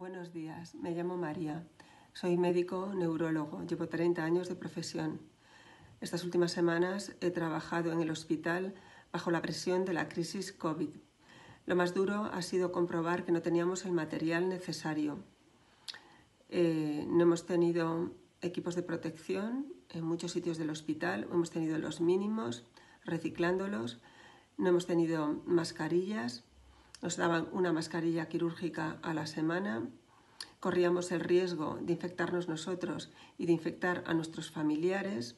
Buenos días, me llamo María. Soy médico neurólogo, llevo 30 años de profesión. Estas últimas semanas he trabajado en el hospital bajo la presión de la crisis COVID. Lo más duro ha sido comprobar que no teníamos el material necesario. Eh, no hemos tenido equipos de protección en muchos sitios del hospital, hemos tenido los mínimos, reciclándolos, no hemos tenido mascarillas, nos daban una mascarilla quirúrgica a la semana, corríamos el riesgo de infectarnos nosotros y de infectar a nuestros familiares.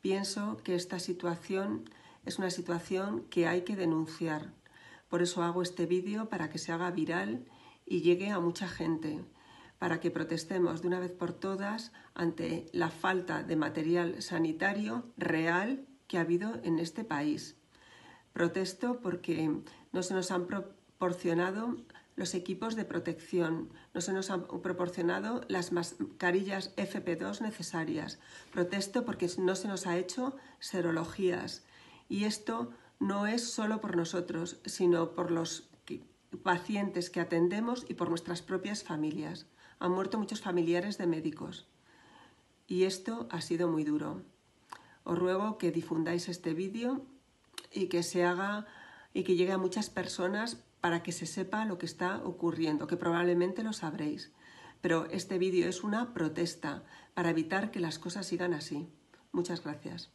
Pienso que esta situación es una situación que hay que denunciar. Por eso hago este vídeo para que se haga viral y llegue a mucha gente, para que protestemos de una vez por todas ante la falta de material sanitario real que ha habido en este país. Protesto porque no se nos han proporcionado los equipos de protección, no se nos han proporcionado las mascarillas FP2 necesarias. Protesto porque no se nos ha hecho serologías. Y esto no es solo por nosotros, sino por los pacientes que atendemos y por nuestras propias familias. Han muerto muchos familiares de médicos. Y esto ha sido muy duro. Os ruego que difundáis este vídeo y que se haga y que llegue a muchas personas para que se sepa lo que está ocurriendo, que probablemente lo sabréis. Pero este vídeo es una protesta para evitar que las cosas sigan así. Muchas gracias.